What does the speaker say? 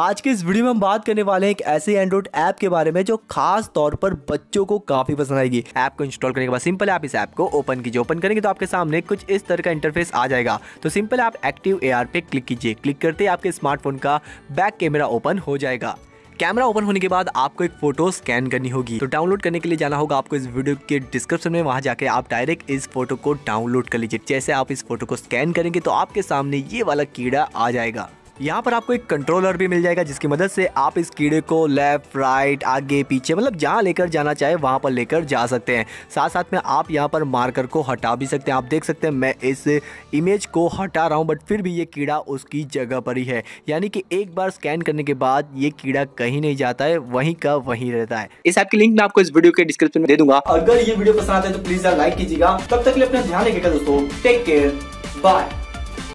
आज के इस वीडियो में हम बात करने वाले हैं एक ऐसे एंड्रॉइड ऐप के बारे में जो खास तौर पर बच्चों को काफ़ी पसंद आएगी। ऐप को इंस्टॉल करने के बाद सिंपल आप इस ऐप को ओपन कीजिए। ओपन करेंगे तो आपके सामने कुछ इस तरह का इंटरफेस आ जाएगा। तो सिंपल आप एक्टिव एआर पे क्लिक कीजिए। क्लिक करते ही आपके स्मार्टफ़ोन का बैक कैमरा ओपन हो जाएगा। कैमरा ओपन होने के बाद आपको एक फ़ोटो स्कैन करनी होगी। तो डाउनलोड करने के लिए जाना होगा आपको इस वीडियो के डिस्क्रिप्शन में। वहाँ जाके आप डायरेक्ट इस फ़ोटो को डाउनलोड कर लीजिए। जैसे आप इस फ़ोटो को स्कैन करेंगे तो आपके सामने ये वाला कीड़ा आ जाएगा। यहाँ पर आपको एक कंट्रोलर भी मिल जाएगा, जिसकी मदद से आप इस कीड़े को लेफ़्ट राइट आगे, पीछे मतलब जहाँ लेकर जाना चाहे, वहाँ पर लेकर जा सकते हैं। साथ साथ में आप यहाँ पर मार्कर को हटा भी सकते हैं। आप देख सकते हैं, मैं इस इमेज को हटा रहा हूँ बट फिर भी ये कीड़ा उसकी जगह पर ही है। यानी कि एक बार स्कैन करने के बाद ये कीड़ा कहीं नहीं जाता है, वहीं का वहीं रहता है। इस ऐप की लिंक मैं आपको इस वीडियो के डिस्क्रिप्शन में दे दूँगा। अगर ये वीडियो पसंद आते है तो प्लीज़ लाइक कीजिएगा। तब तक लिए अपना ध्यान रखिएगा दोस्तों। Take care bye